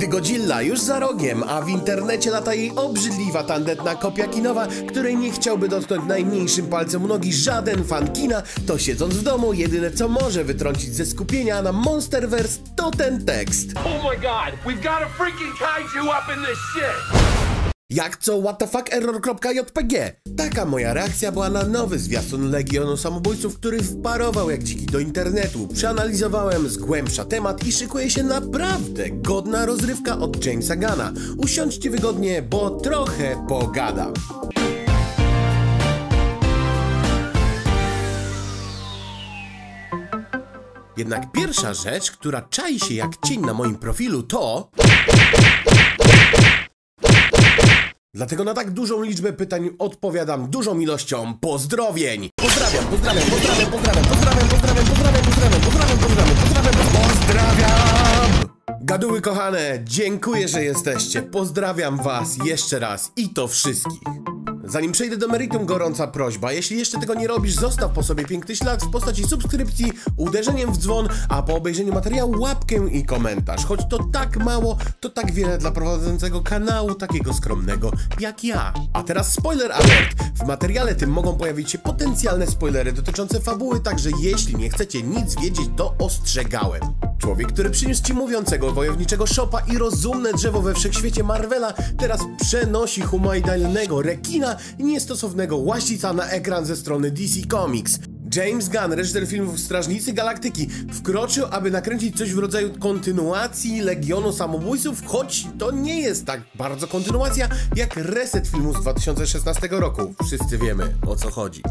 Gdy Godzilla już za rogiem, a w internecie lata jej obrzydliwa tandetna kopia kinowa, której nie chciałby dotknąć najmniejszym palcem nogi żaden fan kina, to siedząc w domu, jedyne co może wytrącić ze skupienia na Monsterverse to ten tekst. Oh my god, we've got a freaking kaiju up in this shit! Jak co what the fuck error.jpg? Taka moja reakcja była na nowy zwiastun Legionu Samobójców, który wparował jak dziki do internetu. Przeanalizowałem z głębsza temat i szykuje się naprawdę godna rozrywka od Jamesa Gana. Usiądźcie wygodnie, bo trochę pogadam. Jednak pierwsza rzecz, która czai się jak cień na moim profilu to... Dlatego na tak dużą liczbę pytań odpowiadam dużą ilością pozdrowień. Pozdrawiam, pozdrawiam, pozdrawiam, pozdrawiam, pozdrawiam, pozdrawiam, pozdrawiam, pozdrawiam, pozdrawiam, pozdrawiam, pozdrawiam, pozdrawiam! Gaduły kochane, dziękuję, że jesteście. Pozdrawiam was jeszcze raz i to wszystkich. Zanim przejdę do meritum, gorąca prośba. Jeśli jeszcze tego nie robisz, zostaw po sobie piękny ślad w postaci subskrypcji, uderzeniem w dzwon, a po obejrzeniu materiału łapkę i komentarz. Choć to tak mało, to tak wiele dla prowadzącego kanału takiego skromnego jak ja. A teraz spoiler alert! W materiale tym mogą pojawić się potencjalne spoilery dotyczące fabuły, także jeśli nie chcecie nic wiedzieć, to ostrzegałem. Człowiek, który przyniósł ci mówiącego wojowniczego szopa i rozumne drzewo we wszechświecie Marvela, teraz przenosi humanoidalnego rekina i niestosownego łaścica na ekran ze strony DC Comics. James Gunn, reżyser filmów Strażnicy Galaktyki, wkroczył, aby nakręcić coś w rodzaju kontynuacji Legionu Samobójców, choć to nie jest tak bardzo kontynuacja jak reset filmu z 2016 roku. Wszyscy wiemy o co chodzi.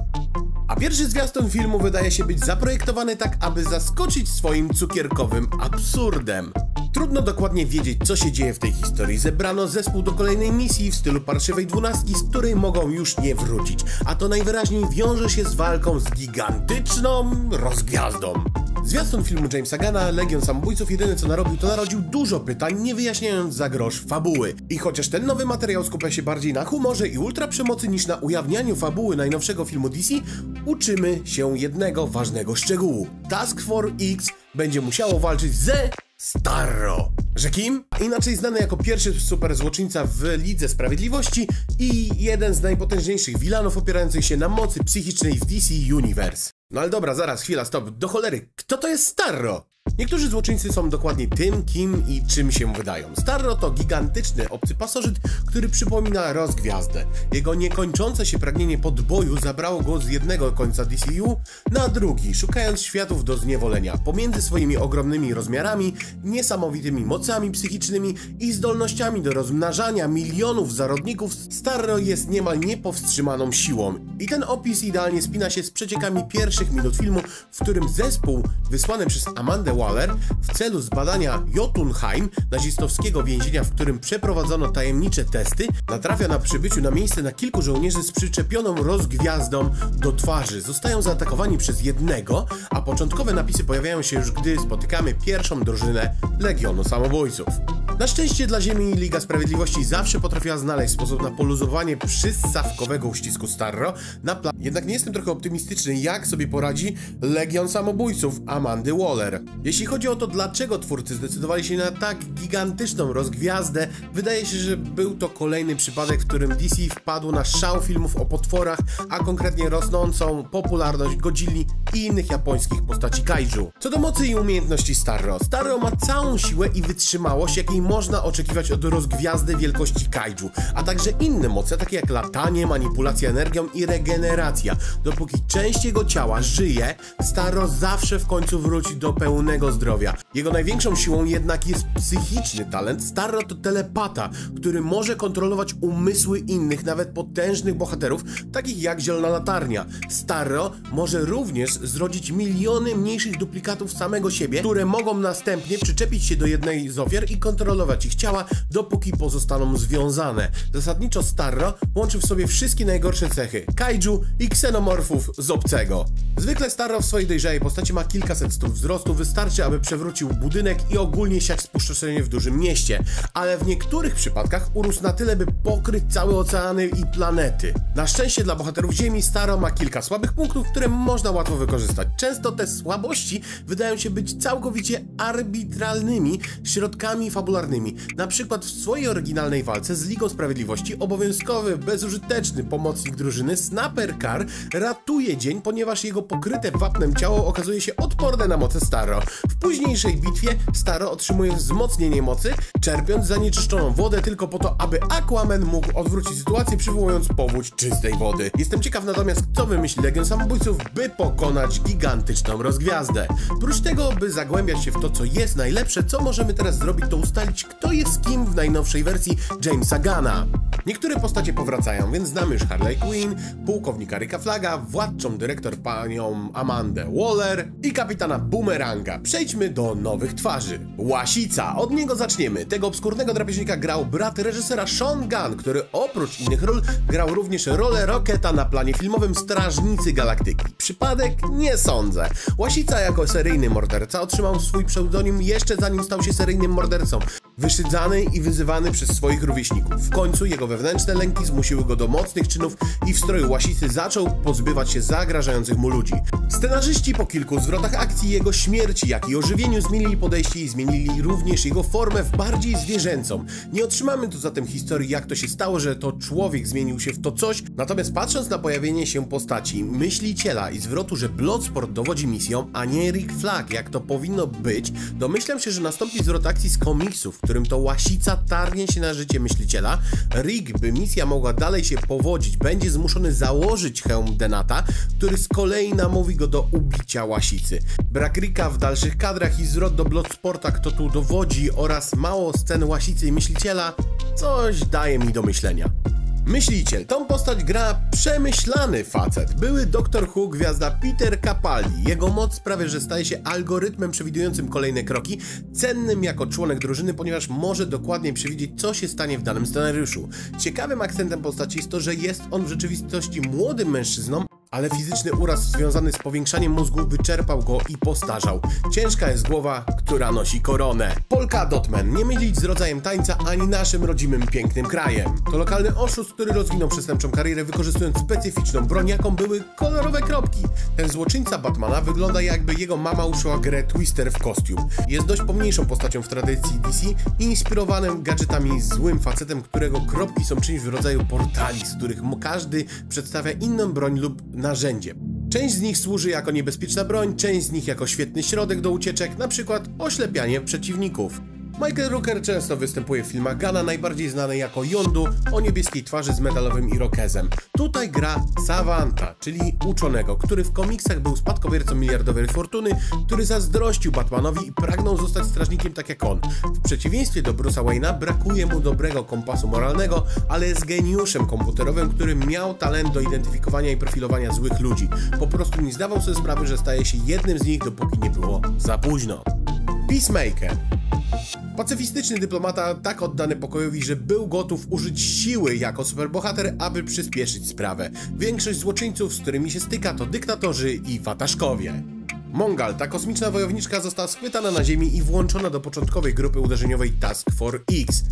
A pierwszy zwiastun filmu wydaje się być zaprojektowany tak, aby zaskoczyć swoim cukierkowym absurdem. Trudno dokładnie wiedzieć, co się dzieje w tej historii. Zebrano zespół do kolejnej misji w stylu parszywej dwunastki, z której mogą już nie wrócić. A to najwyraźniej wiąże się z walką z gigantyczną rozgwiazdą. Zwiastun filmu Jamesa Gana, Legion Samobójców, jedyne co narobił, to narodził dużo pytań, nie wyjaśniając za grosz fabuły. I chociaż ten nowy materiał skupia się bardziej na humorze i ultra przemocy niż na ujawnianiu fabuły najnowszego filmu DC, uczymy się jednego ważnego szczegółu. Task Force X będzie musiało walczyć ze Starro. Że kim? Inaczej znany jako pierwszy super złoczyńca w Lidze Sprawiedliwości i jeden z najpotężniejszych wilanów opierających się na mocy psychicznej z DC Universe. No ale dobra, zaraz, chwila, stop. Do cholery, kto to jest Starro? Niektórzy złoczyńcy są dokładnie tym, kim i czym się wydają. Starro to gigantyczny obcy pasożyt, który przypomina rozgwiazdę. Jego niekończące się pragnienie podboju zabrało go z jednego końca DCU na drugi, szukając światów do zniewolenia. Pomiędzy swoimi ogromnymi rozmiarami, niesamowitymi mocami psychicznymi i zdolnościami do rozmnażania milionów zarodników, Starro jest niemal niepowstrzymaną siłą. I ten opis idealnie spina się z przeciekami pierwszych minut filmu, w którym zespół wysłany przez Amandę Waller w celu zbadania Jotunheim, nazistowskiego więzienia, w którym przeprowadzono tajemnicze testy, natrafia na przybyciu na miejsce na kilku żołnierzy z przyczepioną rozgwiazdą do twarzy. Zostają zaatakowani przez jednego, a początkowe napisy pojawiają się już gdy spotykamy pierwszą drużynę Legionu Samobójców. Na szczęście dla Ziemi Liga Sprawiedliwości zawsze potrafiła znaleźć sposób na poluzowanie przystawkowego uścisku Starro na plan. Jednak nie jestem trochę optymistyczny, jak sobie poradzi Legion Samobójców Amandy Waller. Jeśli chodzi o to, dlaczego twórcy zdecydowali się na tak gigantyczną rozgwiazdę, wydaje się, że był to kolejny przypadek, w którym DC wpadł na szał filmów o potworach, a konkretnie rosnącą popularność Godzilli i innych japońskich postaci kaiju. Co do mocy i umiejętności Starro, Starro ma całą siłę i wytrzymałość, jakiej można oczekiwać od rozgwiazdy wielkości kaiju, a także inne moce, takie jak latanie, manipulacja energią i regeneracja. Dopóki część jego ciała żyje, Starro zawsze w końcu wróci do pełnego zdrowia. Jego największą siłą jednak jest psychiczny talent. Starro to telepata, który może kontrolować umysły innych, nawet potężnych bohaterów, takich jak Zielona Latarnia. Starro może również zrodzić miliony mniejszych duplikatów samego siebie, które mogą następnie przyczepić się do jednej z ofiar i kontrolować ich ciała, dopóki pozostaną związane. Zasadniczo Starro łączy w sobie wszystkie najgorsze cechy kaiju i ksenomorfów z obcego. Zwykle Starro w swojej dojrzałej postaci ma kilkaset stóp wzrostu, wystarczy, aby przewrócił budynek i ogólnie siać spustoszenie w dużym mieście, ale w niektórych przypadkach urósł na tyle, by pokryć całe oceany i planety. Na szczęście dla bohaterów Ziemi Starro ma kilka słabych punktów, które można łatwo wykorzystać. Często te słabości wydają się być całkowicie arbitralnymi środkami fabularnymi. Na przykład w swojej oryginalnej walce z Ligą Sprawiedliwości obowiązkowy, bezużyteczny pomocnik drużyny Snapper Car ratuje dzień, ponieważ jego pokryte wapnem ciało okazuje się odporne na moce Starro. W późniejszej bitwie Starro otrzymuje wzmocnienie mocy, czerpiąc zanieczyszczoną wodę tylko po to, aby Aquaman mógł odwrócić sytuację, przywołując powódź czystej wody. Jestem ciekaw natomiast, kto wymyśli Legion Samobójców, by pokonać gigantyczną rozgwiazdę. Prócz tego, by zagłębiać się w to, co jest najlepsze, co możemy teraz zrobić, to ustalić, kto jest kim w najnowszej wersji Jamesa Gana. Niektóre postacie powracają, więc znamy już Harley Quinn, pułkownika Ricka Flaga, władczą dyrektor panią Amandę Waller i kapitana Boomeranga. Przejdźmy do nowych twarzy. Łasica, od niego zaczniemy. Tego obskurnego drapieżnika grał brat reżysera Sean Gunn, który oprócz innych ról grał również rolę Rocketa na planie filmowym Strażnicy Galaktyki. Przypadek? Nie sądzę. Łasica jako seryjny morderca otrzymał swój pseudonim jeszcze zanim stał się seryjnym mordercą. Wyszydzany i wyzywany przez swoich rówieśników. W końcu jego wewnętrzne lęki zmusiły go do mocnych czynów i w stroju łasicy zaczął pozbywać się zagrażających mu ludzi. Scenarzyści po kilku zwrotach akcji jego śmierci, jak i ożywieniu zmienili podejście i zmienili również jego formę w bardziej zwierzęcą. Nie otrzymamy tu zatem historii, jak to się stało, że to człowiek zmienił się w to coś, natomiast patrząc na pojawienie się postaci myśliciela i zwrotu, że Bloodsport dowodzi misją, a nie Rick Flag, jak to powinno być, domyślam się, że nastąpi zwrot akcji z komiksów, którym to łasica targnie się na życie myśliciela. Rick, by misja mogła dalej się powodzić, będzie zmuszony założyć hełm Denata, który z kolei namówi go do ubicia łasicy. Brak Ricka w dalszych kadrach i zwrot do Bloodsporta, kto tu dowodzi oraz mało scen łasicy i myśliciela, coś daje mi do myślenia. Myśliciel. Tą postać gra przemyślany facet. Były Doktor Who gwiazda Peter Capaldi. Jego moc sprawia, że staje się algorytmem przewidującym kolejne kroki, cennym jako członek drużyny, ponieważ może dokładnie przewidzieć, co się stanie w danym scenariuszu. Ciekawym akcentem postaci jest to, że jest on w rzeczywistości młodym mężczyzną, ale fizyczny uraz związany z powiększaniem mózgu wyczerpał go i postarzał. Ciężka jest głowa, która nosi koronę. Polka Dotman, nie mylić z rodzajem tańca ani naszym rodzimym pięknym krajem. To lokalny oszust, który rozwinął przestępczą karierę wykorzystując specyficzną broń, jaką były kolorowe kropki. Ten złoczyńca Batmana wygląda jakby jego mama uszła grę Twister w kostium. Jest dość pomniejszą postacią w tradycji DC, inspirowanym gadżetami złym facetem, którego kropki są czymś w rodzaju portali, z których każdy przedstawia inną broń lub narzędzie. Część z nich służy jako niebezpieczna broń, część z nich jako świetny środek do ucieczek, przykład oślepianie przeciwników. Michael Rooker często występuje w filmach Gana, najbardziej znany jako Yondu o niebieskiej twarzy z metalowym irokezem. Tutaj gra Savanta, czyli uczonego, który w komiksach był spadkobiercą miliardowej fortuny, który zazdrościł Batmanowi i pragnął zostać strażnikiem tak jak on. W przeciwieństwie do Bruce'a Wayne'a brakuje mu dobrego kompasu moralnego, ale jest geniuszem komputerowym, który miał talent do identyfikowania i profilowania złych ludzi. Po prostu nie zdawał sobie sprawy, że staje się jednym z nich, dopóki nie było za późno. Peacemaker Pacyfistyczny dyplomata tak oddany pokojowi, że był gotów użyć siły jako superbohater, aby przyspieszyć sprawę. Większość złoczyńców, z którymi się styka, to dyktatorzy i wataszkowie. Mongal, ta kosmiczna wojowniczka została schwytana na ziemi i włączona do początkowej grupy uderzeniowej Task Force X.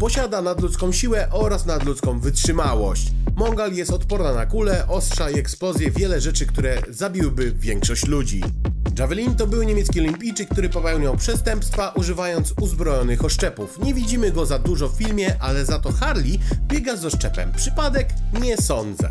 Posiada nadludzką siłę oraz nadludzką wytrzymałość. Mongal jest odporna na kule, ostrza i eksplozje, wiele rzeczy, które zabiłyby większość ludzi. Javelin to był niemiecki olimpijczyk, który popełniał przestępstwa używając uzbrojonych oszczepów. Nie widzimy go za dużo w filmie, ale za to Harley biega z oszczepem. Przypadek? Nie sądzę.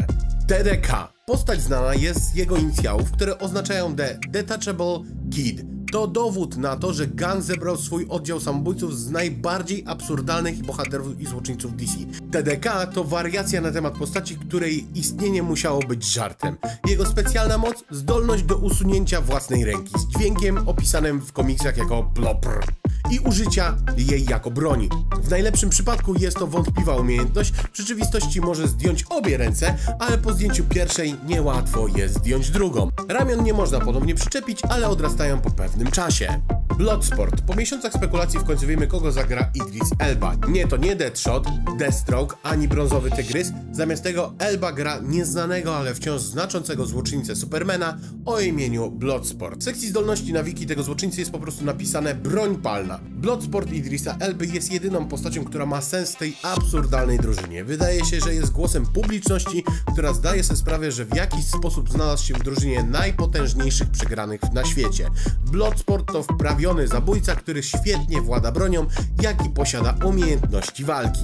TDK. Postać znana jest z jego inicjałów, które oznaczają The Detachable Kid. To dowód na to, że Gunn zebrał swój oddział samobójców z najbardziej absurdalnych bohaterów i złoczyńców DC. TDK to wariacja na temat postaci, której istnienie musiało być żartem. Jego specjalna moc zdolność do usunięcia własnej ręki z dźwiękiem opisanym w komiksach jako plopr i użycia jej jako broni. W najlepszym przypadku jest to wątpliwa umiejętność, w rzeczywistości może zdjąć obie ręce, ale po zdjęciu pierwszej niełatwo jest zdjąć drugą. Ramion nie można ponownie przyczepić, ale odrastają po pewnym czasie. Bloodsport. Po miesiącach spekulacji w końcu wiemy, kogo zagra Idris Elba. Nie, to nie Deadshot, Deathstroke, ani Brązowy Tygrys. Zamiast tego Elba gra nieznanego, ale wciąż znaczącego złoczyńcę Supermana o imieniu Bloodsport. W sekcji zdolności na wiki tego złoczyńcy jest po prostu napisane broń palna. Bloodsport Idrisa Elby jest jedyną postacią, która ma sens w tej absurdalnej drużynie. Wydaje się, że jest głosem publiczności, która zdaje sobie sprawę, że w jakiś sposób znalazł się w drużynie najpotężniejszych przegranych na świecie. Bloodsport to zabójca, który świetnie włada bronią, jak i posiada umiejętności walki.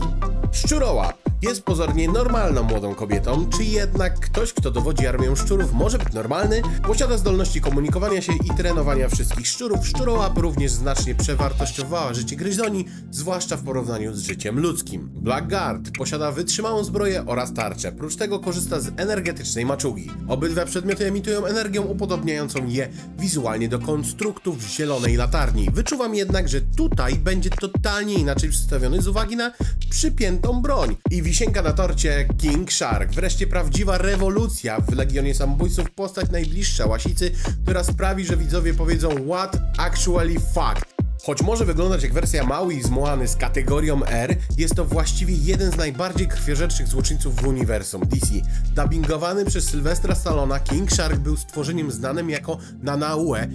Szczurołap jest pozornie normalną młodą kobietą, czy jednak ktoś, kto dowodzi armią szczurów może być normalny? Posiada zdolności komunikowania się i trenowania wszystkich szczurów. Szczurołap również znacznie przewartościowała życie gryzoni, zwłaszcza w porównaniu z życiem ludzkim. Blackguard posiada wytrzymałą zbroję oraz tarczę, prócz tego korzysta z energetycznej maczugi. Obydwa przedmioty emitują energię upodobniającą je wizualnie do konstruktów zielonej latarni. Wyczuwam jednak, że tutaj będzie totalnie inaczej przedstawiony z uwagi na przypiętą broń i wisienka na torcie King Shark. Wreszcie prawdziwa rewolucja w Legionie Samobójców, postać najbliższa łasicy, która sprawi, że widzowie powiedzą what actually fuck. Choć może wyglądać jak wersja Maui z Moany z kategorią R, jest to właściwie jeden z najbardziej krwiożerczych złoczyńców w uniwersum DC. Dubbingowany przez Sylwestra Stallona, King Shark był stworzeniem znanym jako Nanaue,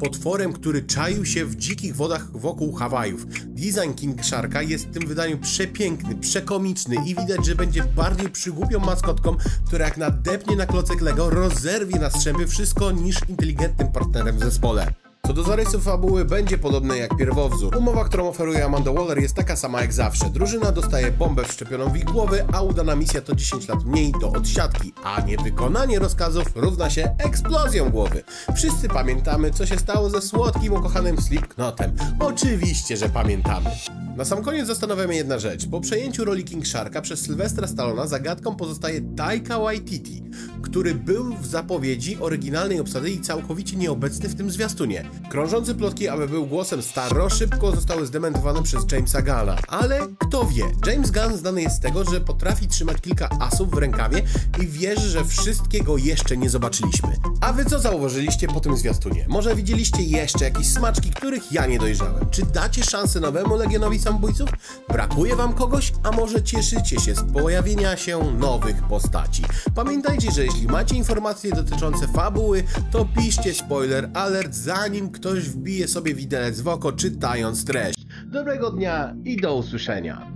potworem, który czaił się w dzikich wodach wokół Hawajów. Design King Sharka jest w tym wydaniu przepiękny, przekomiczny i widać, że będzie bardziej przygłupią maskotką, która jak nadepnie na klocek Lego, rozerwie na strzępy wszystko niż inteligentnym partnerem w zespole. Co do zarysu fabuły, będzie podobne jak pierwowzór. Umowa, którą oferuje Amanda Waller jest taka sama jak zawsze. Drużyna dostaje bombę wszczepioną w ich głowy, a udana misja to 10 lat mniej do odsiadki, a niewykonanie rozkazów równa się eksplozją głowy. Wszyscy pamiętamy, co się stało ze słodkim, ukochanym Slipknotem. Oczywiście, że pamiętamy. Na sam koniec zastanawiamy jedna rzecz. Po przejęciu roli King Sharka przez Sylwestra Stallona zagadką pozostaje Taika Waititi, który był w zapowiedzi oryginalnej obsady i całkowicie nieobecny w tym zwiastunie. Krążące plotki, aby był głosem Starro, szybko zostały zdementowane przez Jamesa Gunna. Ale kto wie? James Gunn znany jest z tego, że potrafi trzymać kilka asów w rękawie i wierzy, że wszystkiego jeszcze nie zobaczyliśmy. A wy co zauważyliście po tym zwiastunie? Może widzieliście jeszcze jakieś smaczki, których ja nie dojrzałem? Czy dacie szansę nowemu Legionowi Samobójców? Brakuje wam kogoś? A może cieszycie się z pojawienia się nowych postaci? Pamiętajcie, że jeśli macie informacje dotyczące fabuły, to piszcie spoiler alert zanim ktoś wbije sobie widelec w oko czytając treść. Dobrego dnia i do usłyszenia.